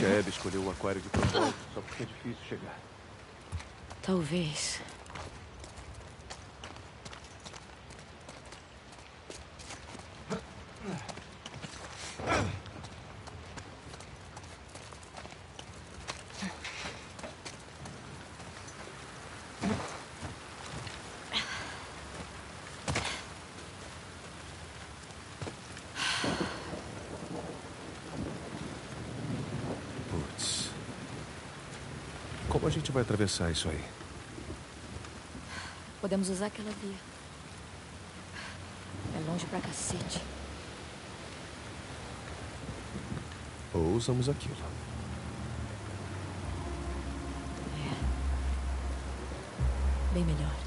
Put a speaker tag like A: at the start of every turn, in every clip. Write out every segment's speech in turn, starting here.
A: que a Abby escolheu o aquário de propósito só porque é difícil chegar.
B: Talvez.
A: Putz. Como a gente vai atravessar isso aí?
B: Podemos usar aquela via. É longe pra cacete.
A: Ou usamos aquilo.
B: Bem melhor.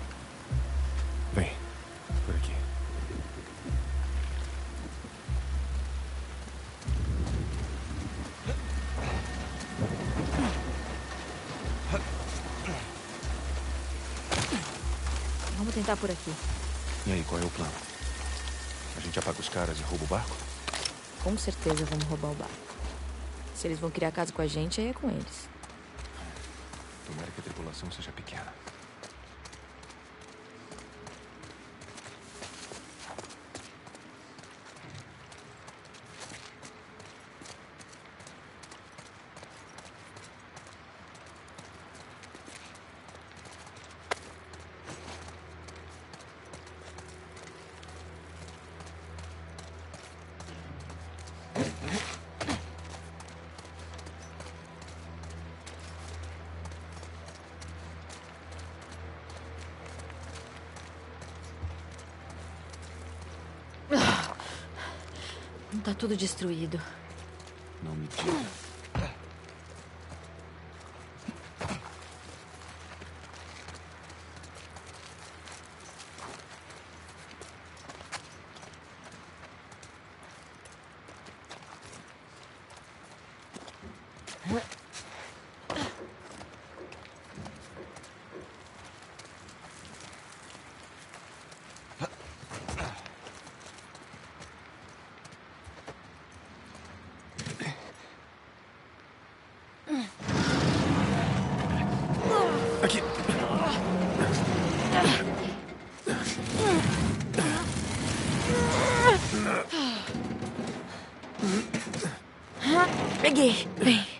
B: Vamos tentar por aqui.
A: E aí, qual é o plano? A gente apaga os caras e rouba o barco?
B: Com certeza vamos roubar o barco. Se eles vão criar casa com a gente, aí é com eles.
A: Tomara que a tripulação seja pequena.
B: Tudo destruído.
A: Não me diga. Aqui.
B: Peguei. Vem.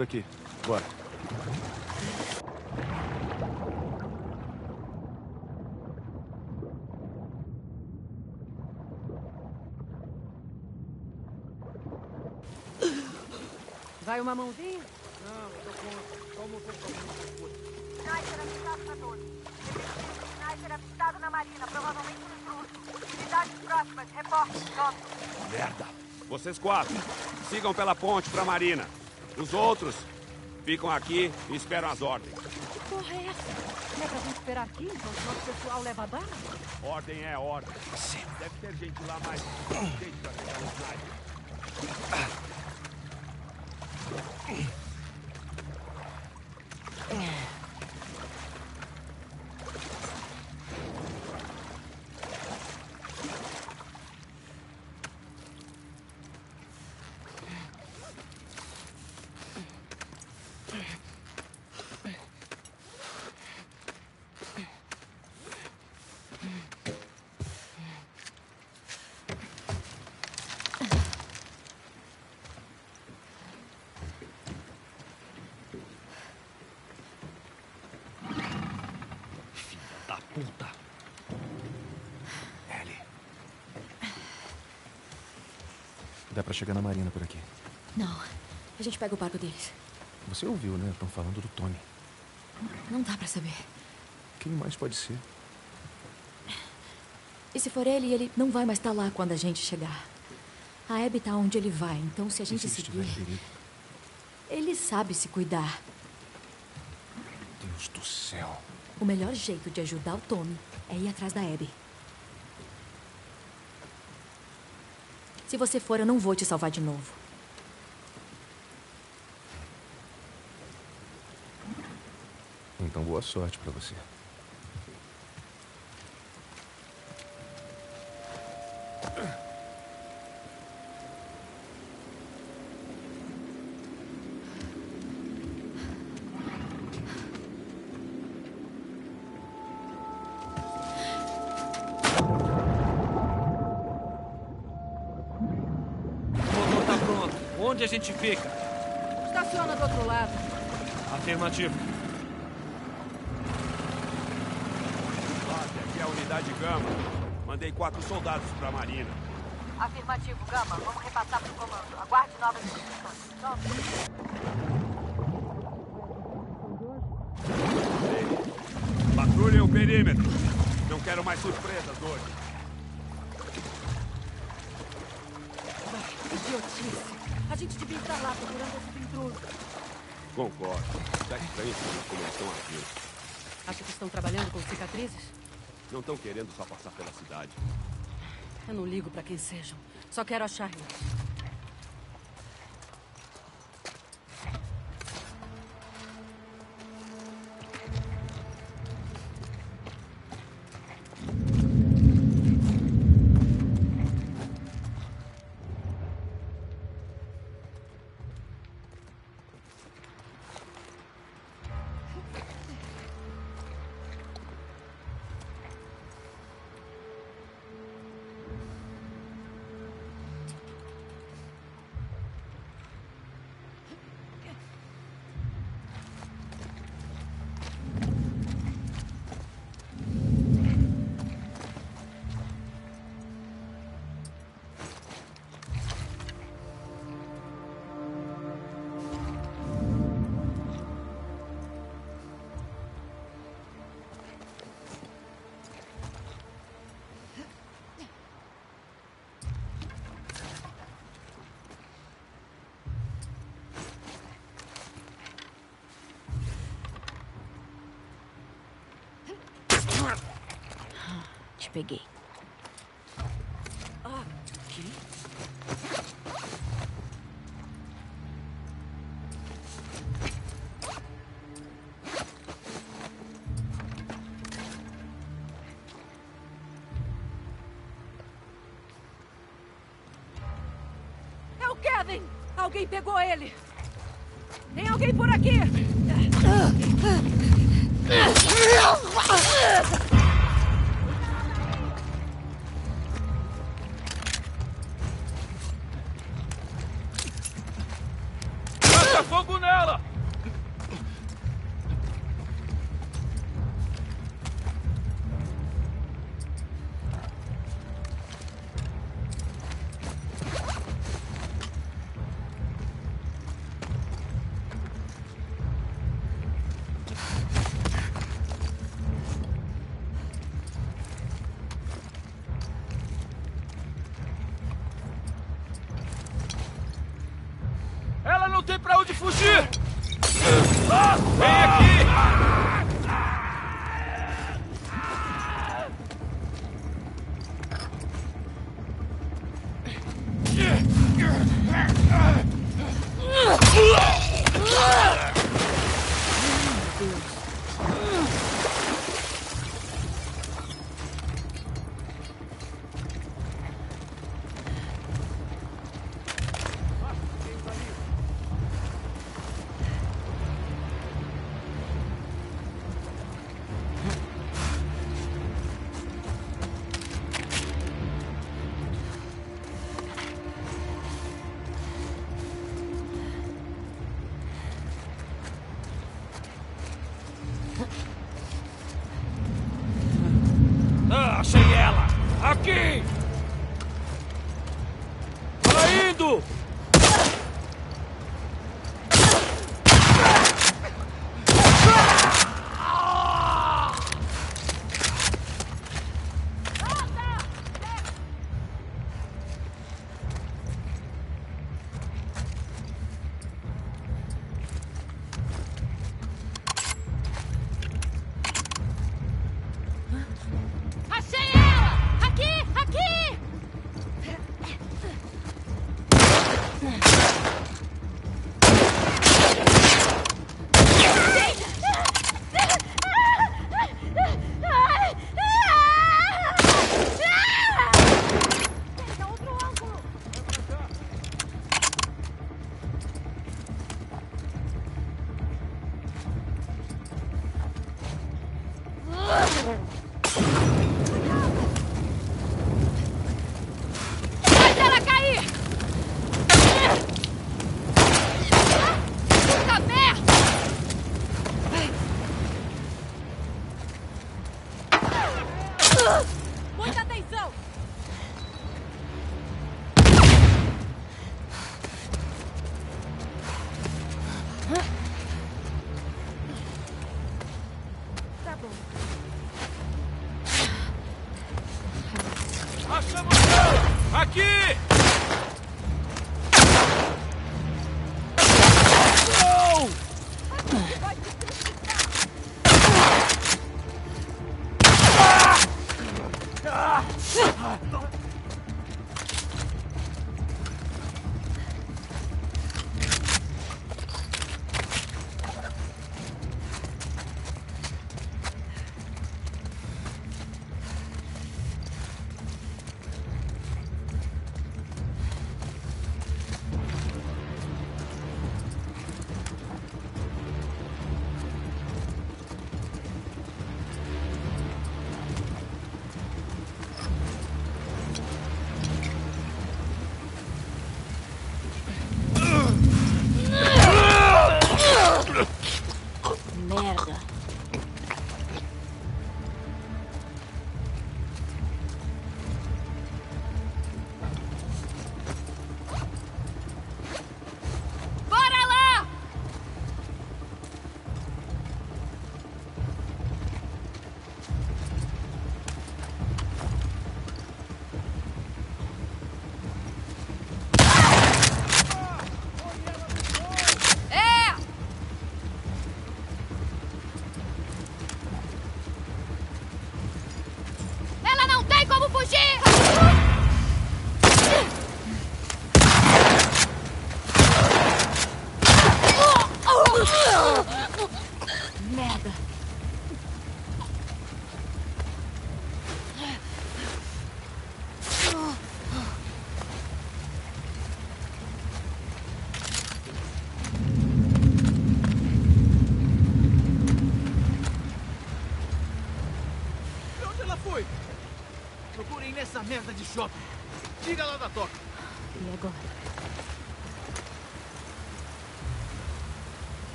A: Por aqui. Bora.
C: Vai uma mãozinha?
D: Sniper avistado na torre. Sniper avistado na marina, provavelmente no. Unidades próximas, reporte.
E: Merda! Vocês quatro, sigam pela ponte pra Marina. Os outros ficam aqui e esperam as ordens.
C: Que porra é essa? Não é pra gente esperar aqui enquanto nosso pessoal leva bala?
E: Ordem é ordem. Deve ter gente lá mais. Gente pra pegar o sniper.
A: Dá pra chegar na marina por aqui.
B: Não. A gente pega o barco deles.
A: Você ouviu, né? Estão falando do Tony.
B: Não dá pra saber.
A: Quem mais pode ser?
B: E se for ele, ele não vai mais estar lá quando a gente chegar. A Abby tá onde ele vai, então se a
A: E
B: gente
A: se estiver
B: seguir.
A: perigo?
B: Ele sabe se cuidar.
A: Deus do céu.
B: O melhor jeito de ajudar o Tommy é ir atrás da Abby. Se você for, eu não vou te salvar de novo.
A: Então, boa sorte para você.
E: Surpresas hoje.
C: Idiotice. A gente devia estar lá procurando esse intruso.
E: Concordo. Tá estranho como eles estão agindo.
C: Acha que estão trabalhando com cicatrizes?
E: Não estão querendo só passar pela cidade.
C: Eu não ligo pra quem sejam. Só quero achar eles.
B: Peguei.
C: É o Kevin! Alguém pegou ele! Tem alguém por aqui!
F: Tem pra onde fugir! Ah, vem aqui!
B: Não!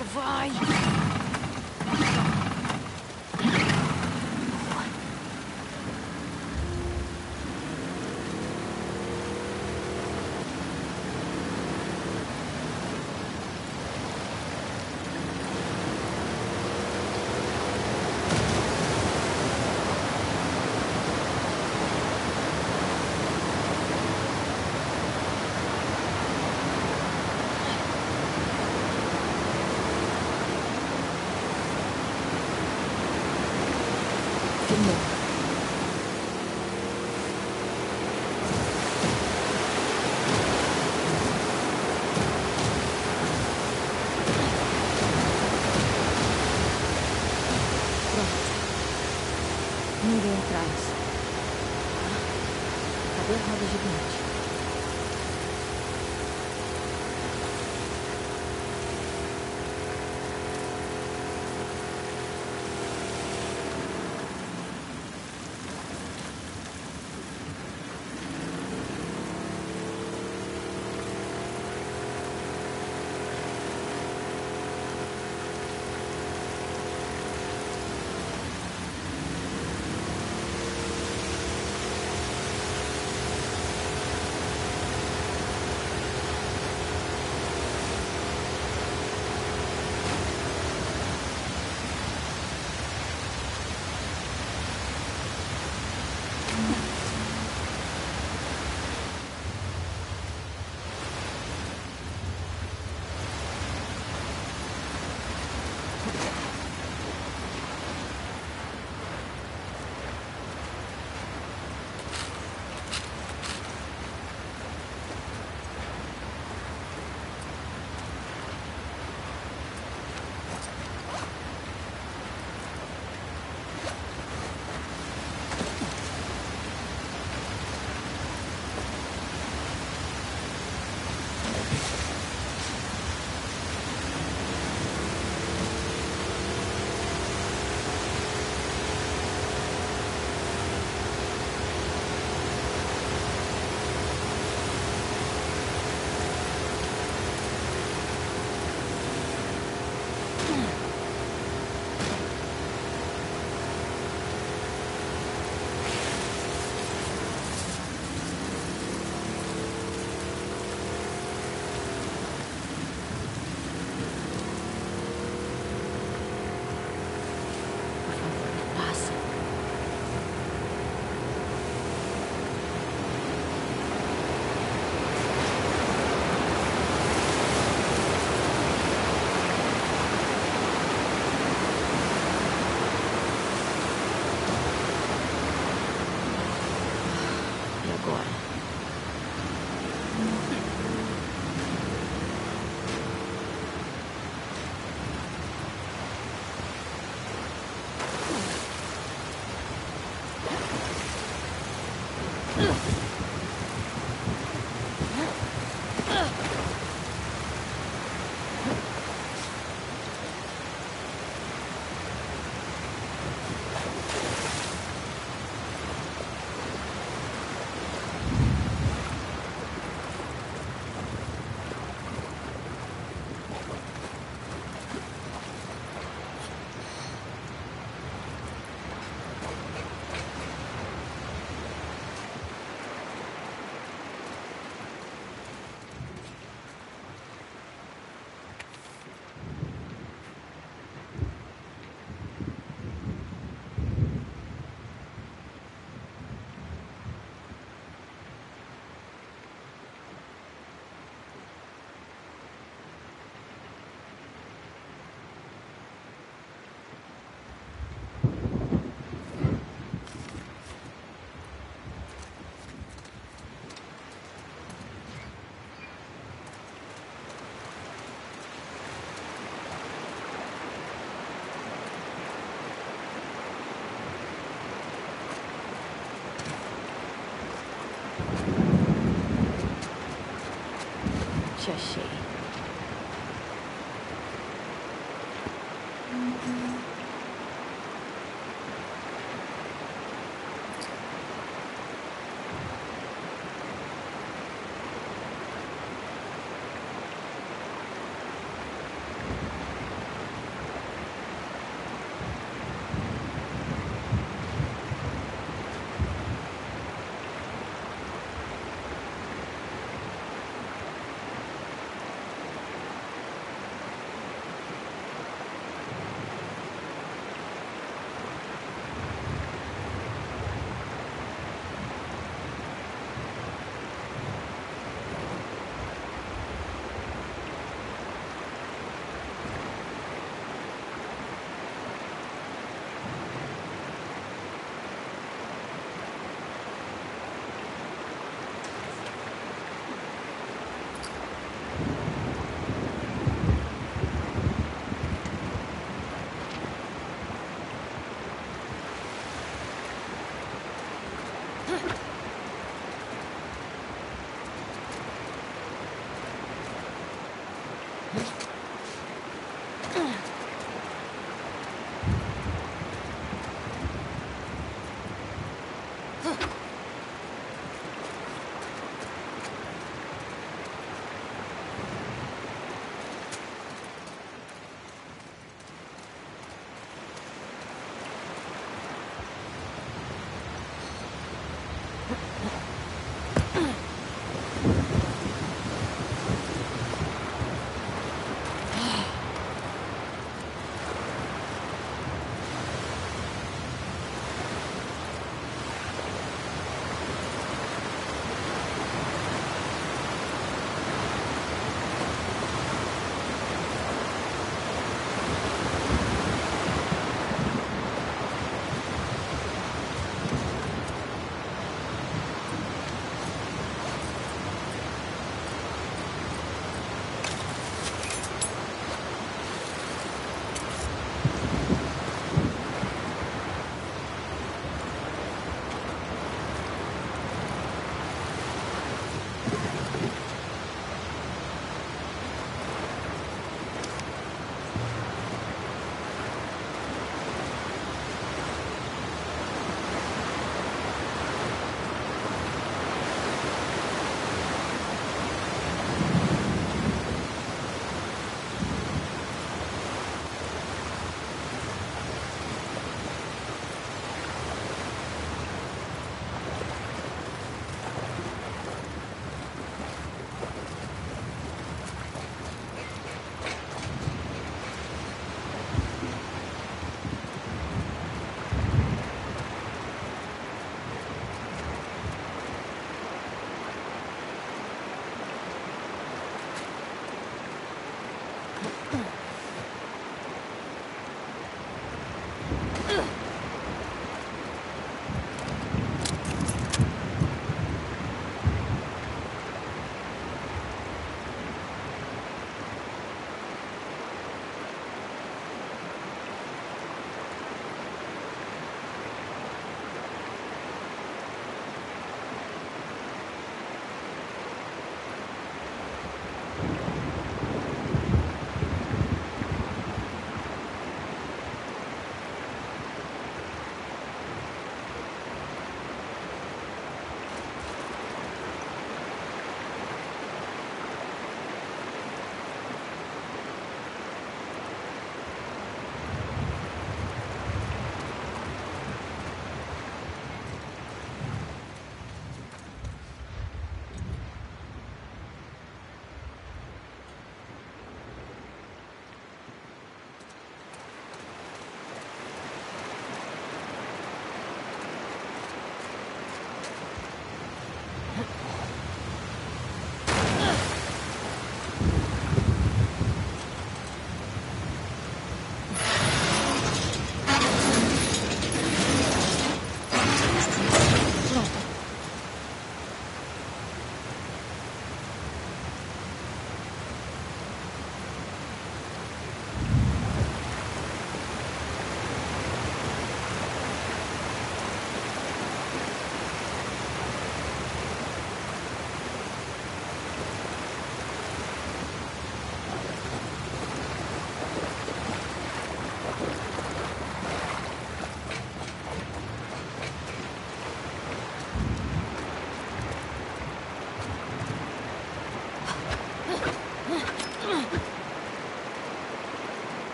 B: Vai.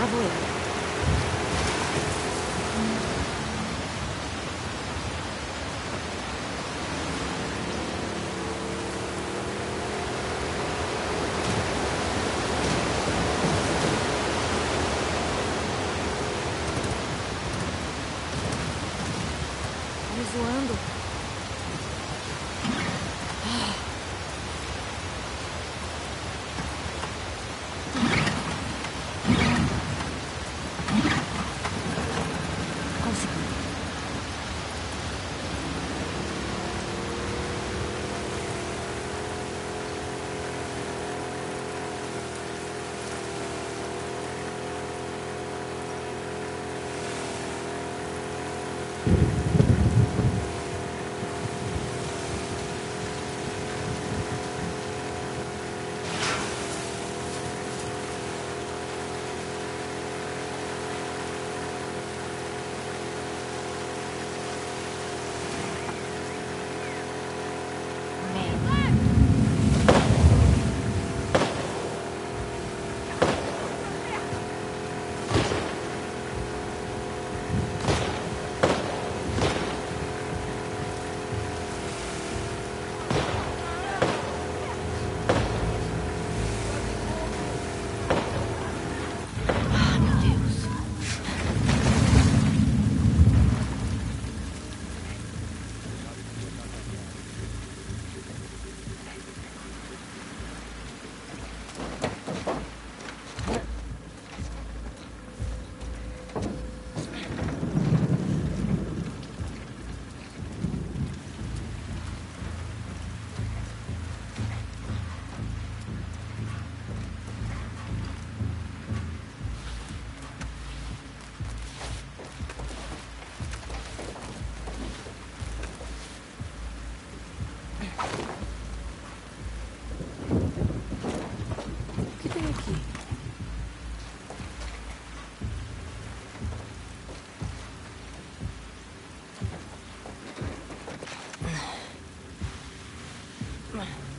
B: Tá, vou eu. Christmas.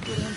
B: Procurando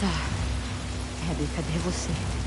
G: Tá.
B: Abby, cadê você?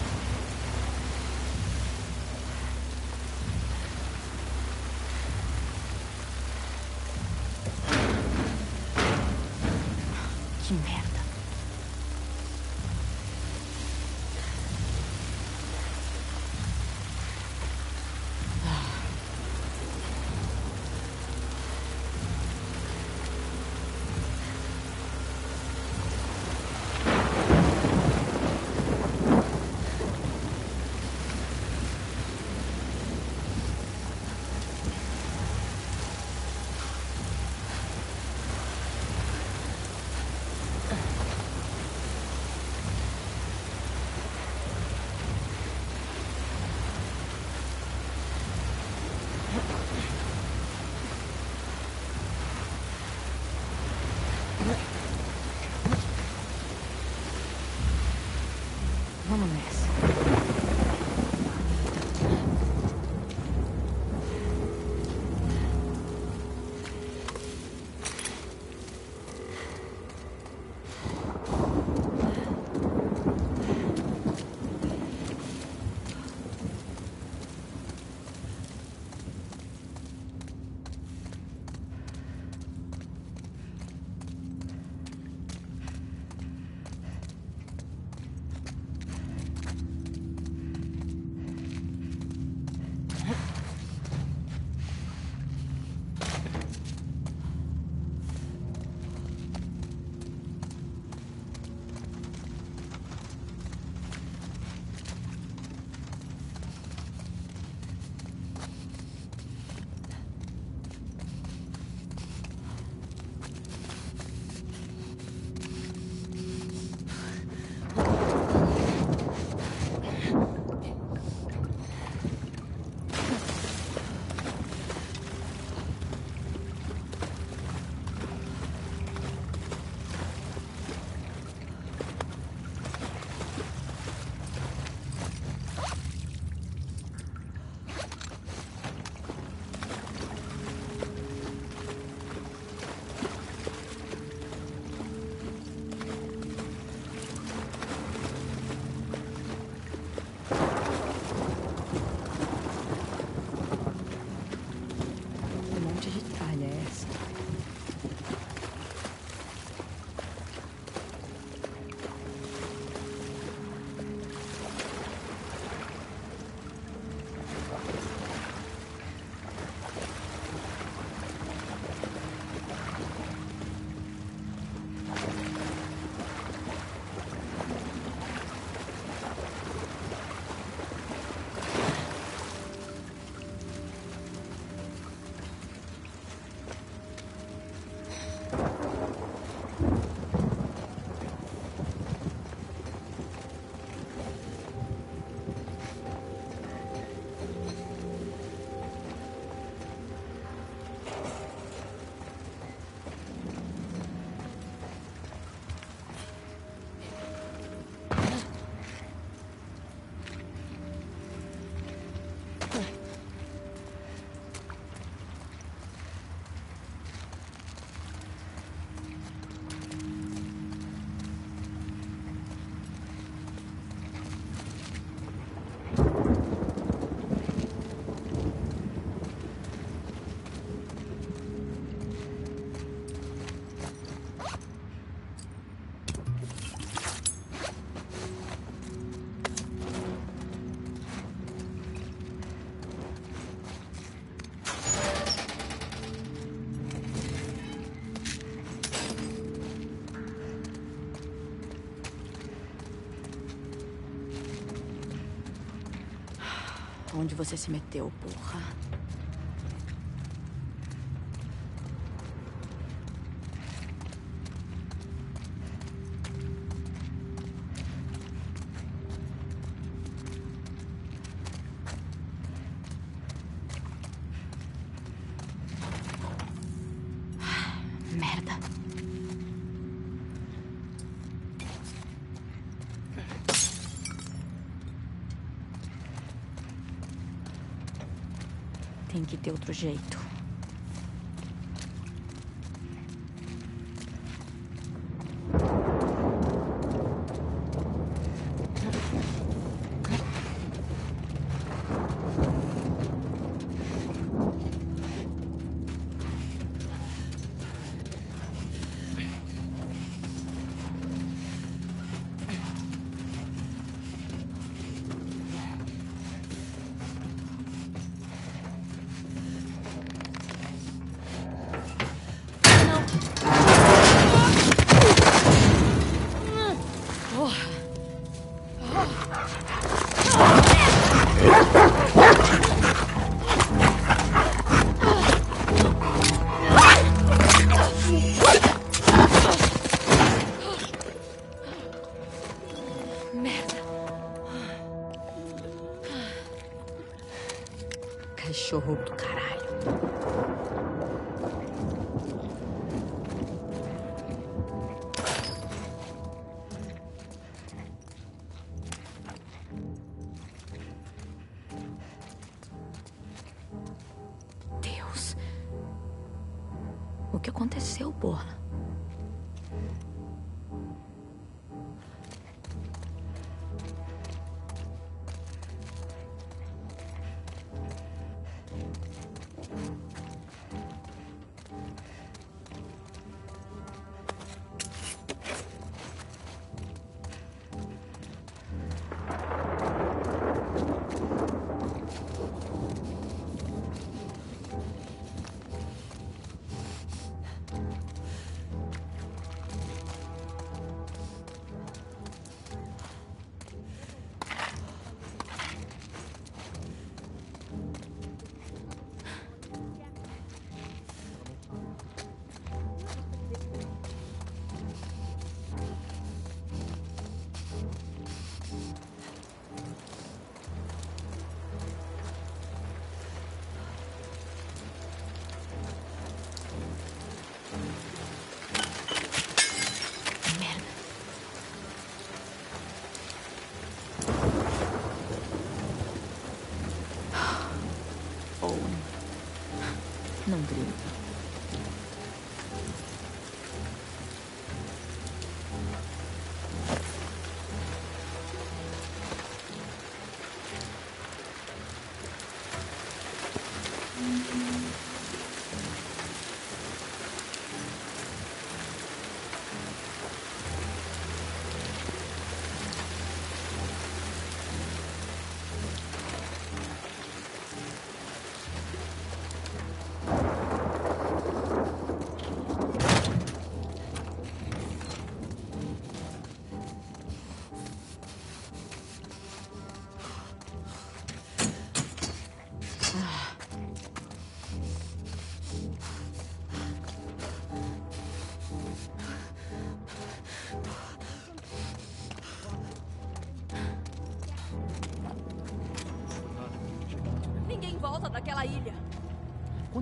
B: Onde você se meteu, porra? Merda. Tem que ter outro jeito. Não grita.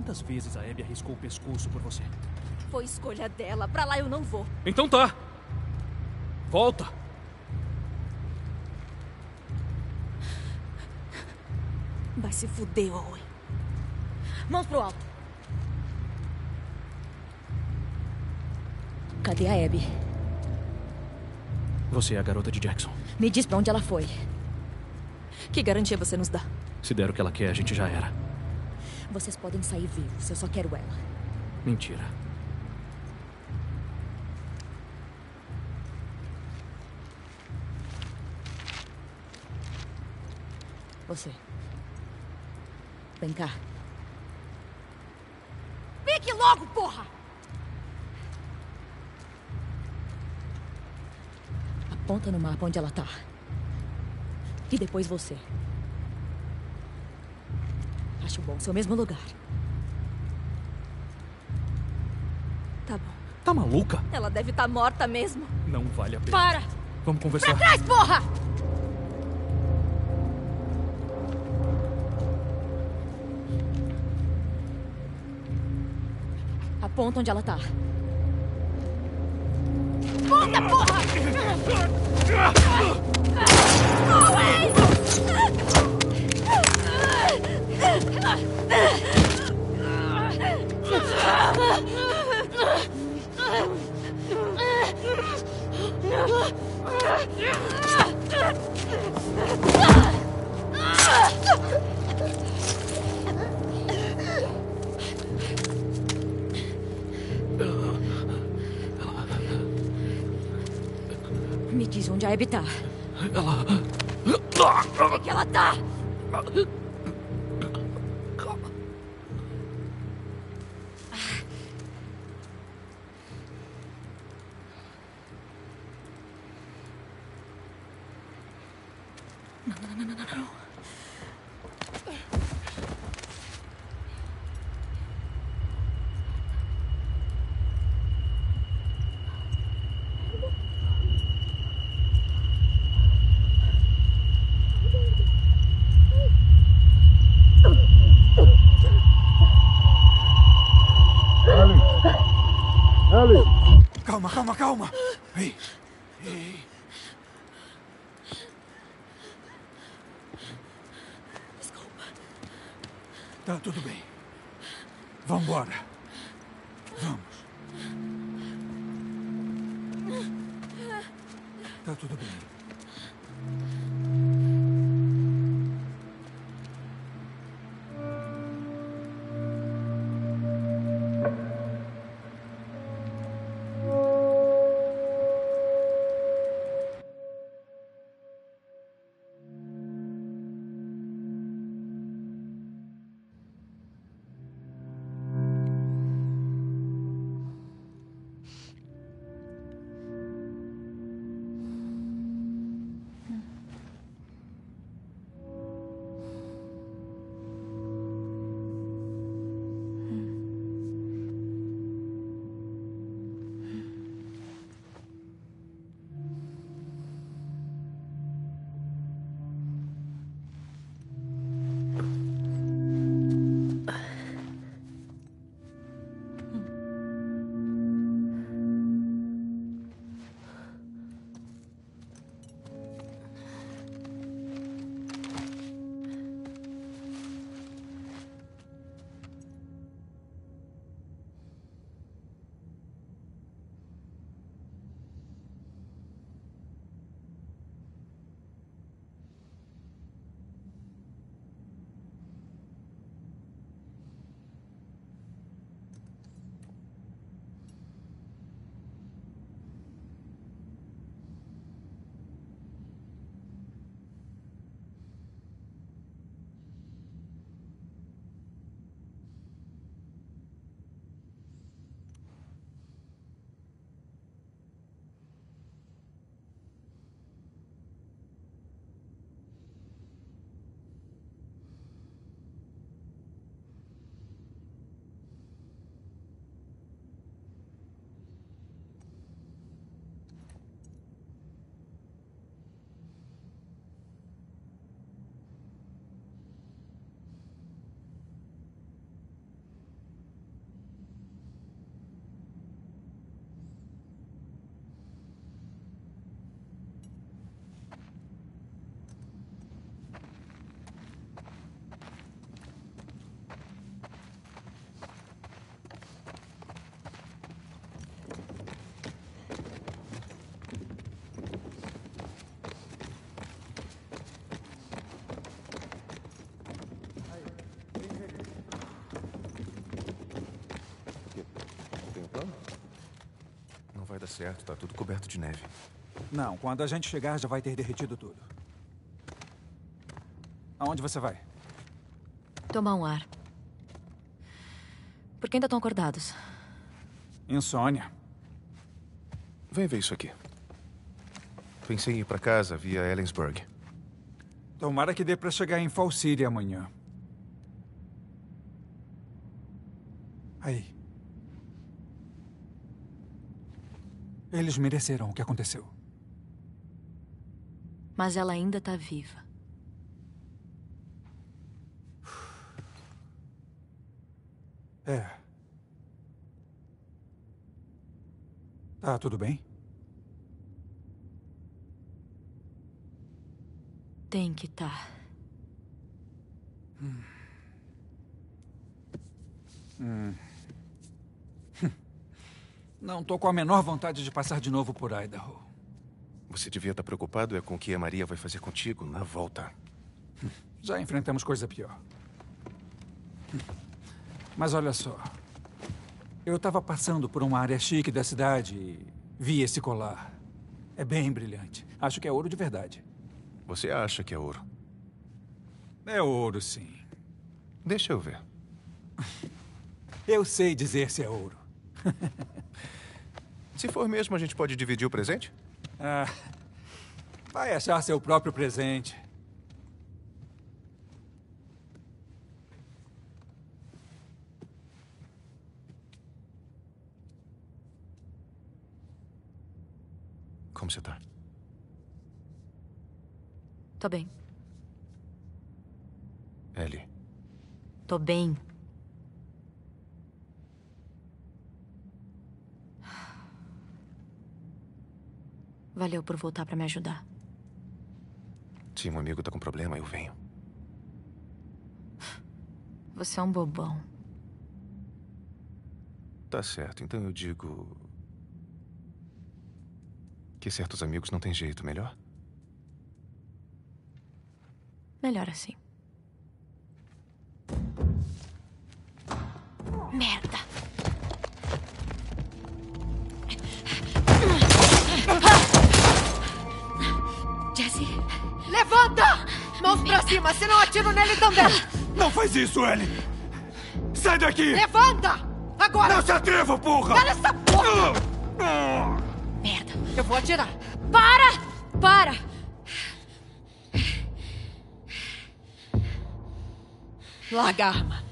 F: Quantas vezes a Abby arriscou o pescoço por você?
C: Foi escolha dela. Pra lá eu não vou.
F: Então tá. Volta.
C: Vai se fuder, Owen. Mãos pro alto.
B: Cadê a Abby?
F: Você é a garota de Jackson.
B: Me diz pra onde ela foi.
C: Que garantia você nos dá?
F: Se der o que ela quer, a gente já era.
B: Vocês podem sair vivos, eu só quero ela.
F: Mentira.
B: Você. Vem cá.
C: Fique logo, porra!
B: Aponta no mapa onde ela tá. E depois você. Acho bom, seu mesmo lugar. Tá bom.
F: Tá maluca?
B: Ela deve estar morta mesmo.
F: Não vale a pena.
B: Para!
F: Vamos conversar.
B: Traz, porra! Aponta onde ela tá. Aponta, porra! Me diz onde a Abby tá.
F: Ela.
B: Onde é que ela tá?
A: komen. Certo, tá tudo coberto de neve.
H: Não, quando a gente chegar já vai ter derretido tudo. Aonde você vai?
B: Tomar um ar. Por que ainda estão acordados?
H: Insônia.
A: Vem ver isso aqui. Pensei em ir pra casa via Ellensburg.
H: Tomara que dê pra chegar em Fall City amanhã. Aí. Eles mereceram o que aconteceu.
B: Mas ela ainda tá viva.
H: É. Tá tudo bem?
B: Tem que tá.
H: Hum. Não tô com a menor vontade de passar de novo por Idaho.
A: Você devia estar preocupado é com o que a Maria vai fazer contigo na volta.
H: Já enfrentamos coisa pior. Mas olha só. Eu estava passando por uma área chique da cidade e vi esse colar. É bem brilhante. Acho que é ouro de verdade.
A: Você acha que é ouro?
H: É ouro, sim.
A: Deixa eu ver.
H: Eu sei dizer se é ouro.
A: Se for mesmo, a gente pode dividir o presente?
H: Ah, vai achar seu próprio presente.
A: Como você tá?
B: Tô bem.
A: Ellie,
B: Tô bem. Valeu por voltar pra me ajudar.
A: se um amigo tá com problema, eu venho.
B: Você é um bobão.
A: Tá certo, então eu digo. Que certos amigos não têm jeito, melhor?
B: Melhor assim. Merda!
C: Levanta! Mãos pra cima, senão atiro nele também!
G: Não faz isso, Ellie! Sai daqui!
C: Levanta! Agora!
G: Não se atreva, porra!
C: Cala essa porra!
B: merda.
C: Eu vou atirar.
B: Para! Para!
C: Larga a arma.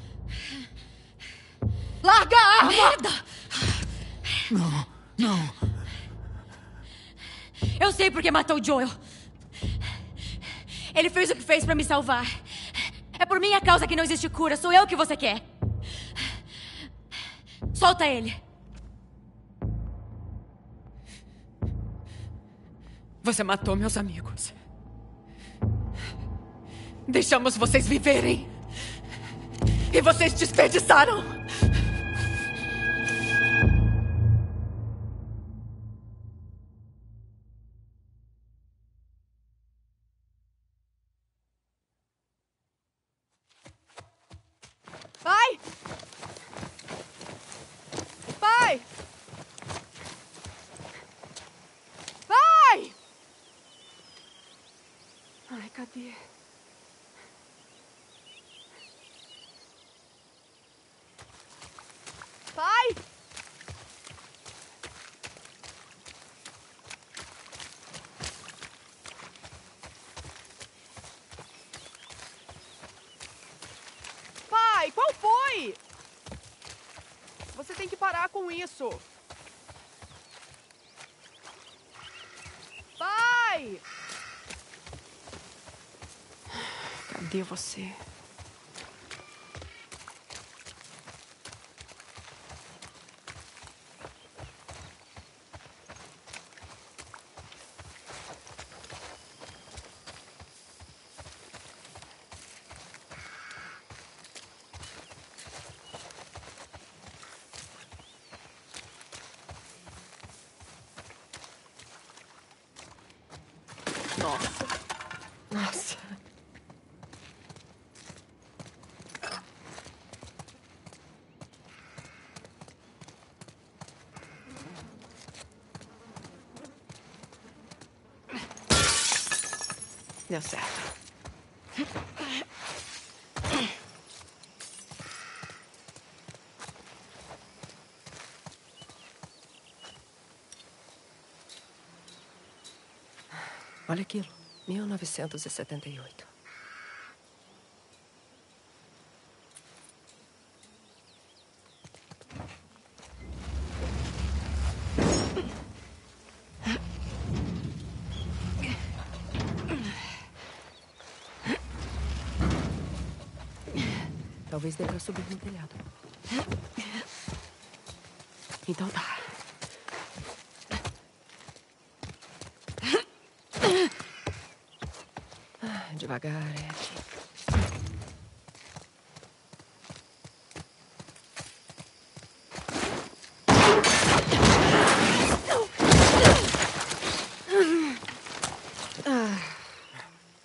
C: Larga a arma!
B: Merda!
H: Não, não.
B: Eu sei porque matou o Joel. Ele fez o que fez pra me salvar. É por minha causa que não existe cura. Sou eu que você quer. Solta ele.
C: Você matou meus amigos. Deixamos vocês viverem. E vocês desperdiçaram. Pai! Pai! Pai! Ai, cadê? Pai! Pai, qual foi? Você tem que parar com isso. Pai! Cadê você? Nossa. Nossa. Deu certo. Olha aquilo. 1978. Talvez dê pra subir no telhado. Então tá. Devagar, Ed.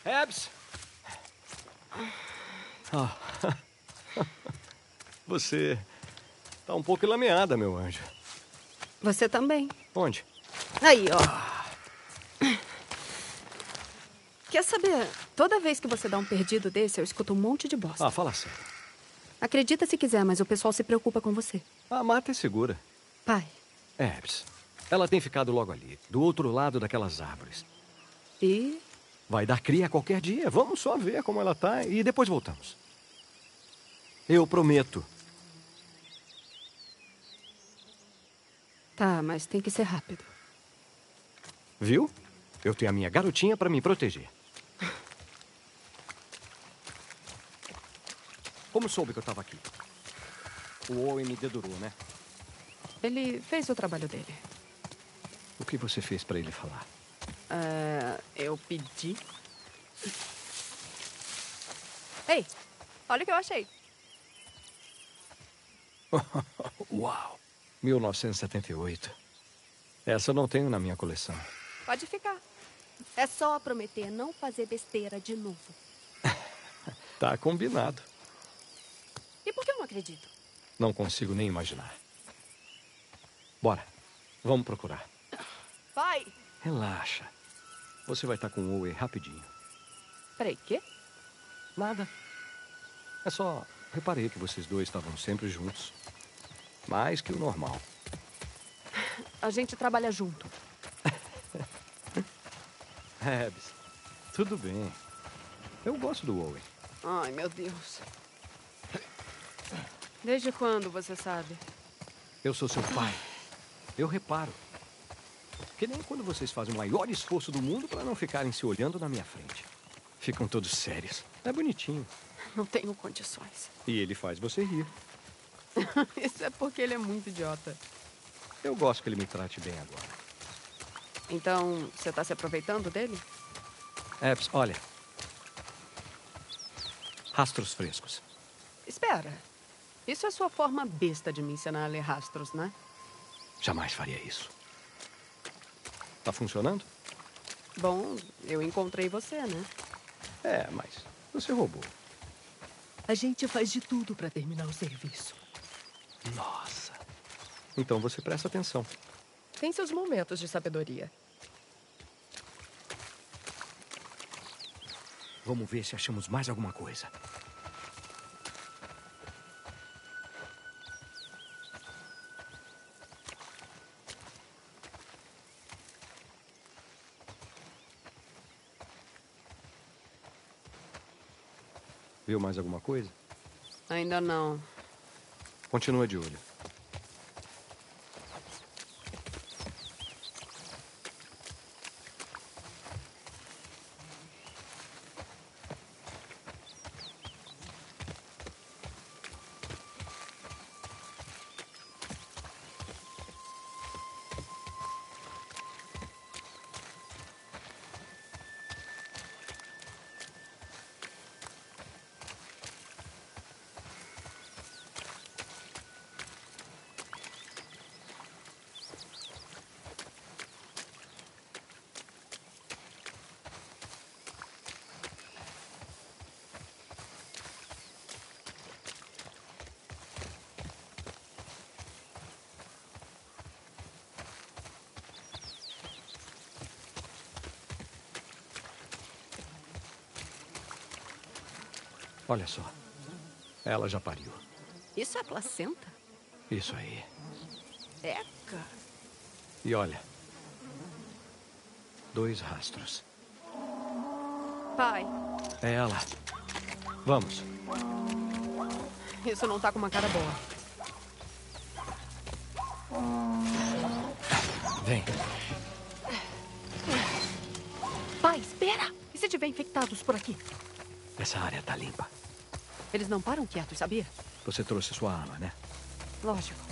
I: Hebs! Ah. Você tá um pouco lameada, meu anjo.
C: Você também.
I: Onde?
C: Aí, ó. Quer saber? Toda vez que você dá um perdido desse, eu escuto um monte de bosta.
I: Ah, fala sério.
C: Acredita se quiser, mas o pessoal se preocupa com você.
I: A mata é segura.
C: Pai,
I: Hebs, ela tem ficado logo ali, do outro lado daquelas árvores.
C: e
I: Vai dar cria qualquer dia. Vamos só ver como ela tá e depois voltamos. Eu prometo.
C: Tá, mas tem que ser rápido.
I: Viu? Eu tenho a minha garotinha para me proteger. Como soube que eu estava aqui? O Owen me dedurou, né?
C: Ele fez o trabalho dele.
I: O que você fez para ele falar?
C: Ah, eu pedi. Ei, olha o que eu achei.
I: Uau! 1978. Essa eu não tenho na minha coleção.
C: Pode ficar. É só prometer não fazer besteira de novo.
I: Tá combinado.
C: E por que eu não acredito?
I: Não consigo nem imaginar. Bora. Vamos procurar.
C: Pai!
I: Relaxa. Você vai estar com o Owen rapidinho.
C: Peraí, quê?
I: Nada. É só. Reparei que vocês dois estavam sempre juntos. Mais que o normal.
C: A gente trabalha junto.
I: Hebs, tudo bem. Eu gosto do Owen.
C: Ai, meu Deus. Desde quando você sabe?
I: Eu sou seu pai. Eu reparo. Que nem quando vocês fazem o maior esforço do mundo para não ficarem se olhando na minha frente. Ficam todos sérios. É bonitinho.
C: Não tenho condições.
I: E ele faz você rir.
C: Isso é porque ele é muito idiota.
I: Eu gosto que ele me trate bem agora.
C: Então, você tá se aproveitando dele?
I: Epps, olha. Rastros frescos.
C: Espera. Isso é sua forma besta de me ensinar a ler rastros, né?
I: Jamais faria isso. Tá funcionando?
C: Bom, eu encontrei você, né?
I: É, mas você roubou.
C: A gente faz de tudo para terminar o serviço.
I: Nossa. Então você presta atenção.
C: Tem seus momentos de sabedoria.
I: Vamos ver se achamos mais alguma coisa. Viu mais alguma coisa?
C: Ainda não.
I: Continua de olho. Olha só. Ela já pariu.
C: Isso é placenta?
I: Isso aí.
C: Eca.
I: E olha. Dois rastros.
C: Pai,
I: É ela. Vamos.
C: isso não tá com uma cara boa.
I: Vem.
C: Pai, espera! E se tiver infectados por aqui?
I: Essa área tá limpa.
C: Eles não param quietos, sabia?
I: Você trouxe sua arma, né?
C: Lógico.